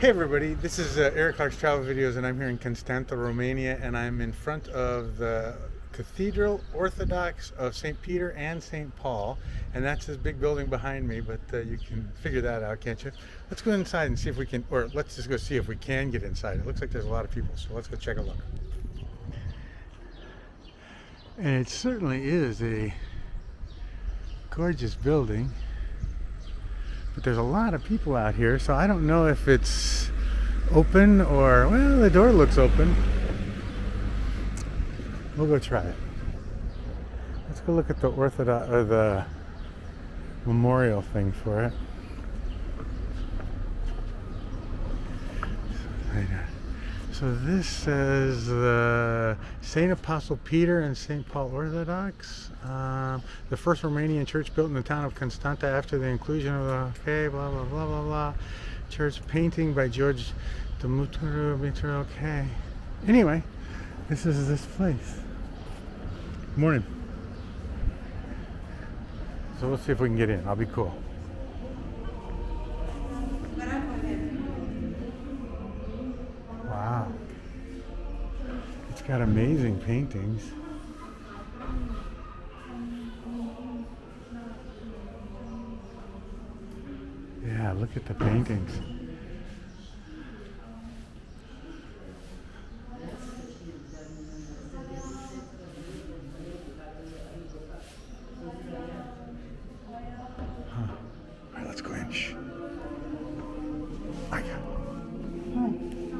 Hey everybody, this is uh, Eric Clark's Travel Videos and I'm here in Constanța, Romania and I'm in front of the Cathedral Orthodox of St. Peter and St. Paul and that's this big building behind me but uh, you can figure that out can't you? Let's go inside and see if we can, or let's just go see if we can get inside. It looks like there's a lot of people so let's go check a look. And it certainly is a gorgeous building. But there's a lot of people out here, so I don't know if it's open or, well, the door looks open. We'll go try it. Let's go look at the Orthodox, or the memorial thing for it. So this says the uh, Saint Apostle Peter and Saint Paul Orthodox, um, the first Romanian church built in the town of Constanta after the inclusion of the okay, blah blah blah blah blah. Church painting by George Dumitru. Okay. Anyway, this is this place. Morning. So let's see if we can get in. I'll be cool. Got amazing paintings. Yeah, look at the paintings. Huh. All right, let's go in. Shh.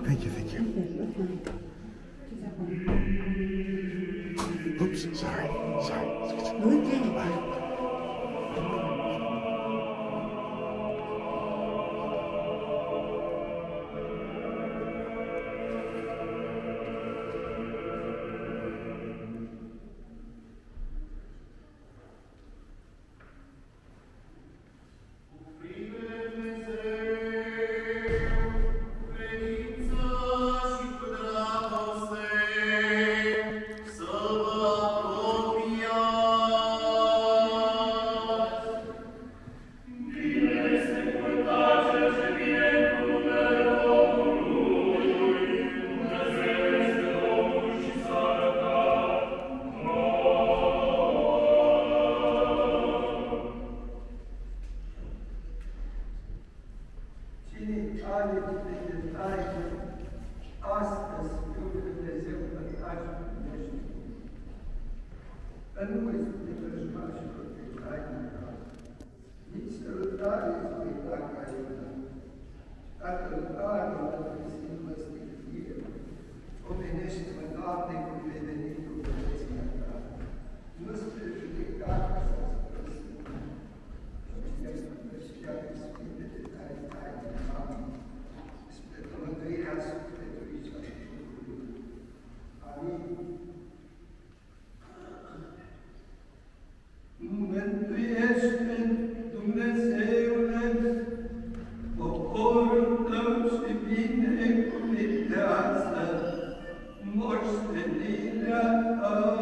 Thank you, thank you. Sorry, sorry. ale de taină, astăzi Fiul Dumnezeu în taină Dumnezeu. Dar nu mai spune vrăjmașilor de taină nici sărutare spui dacă ai Tatăl Tatăl moștenirea a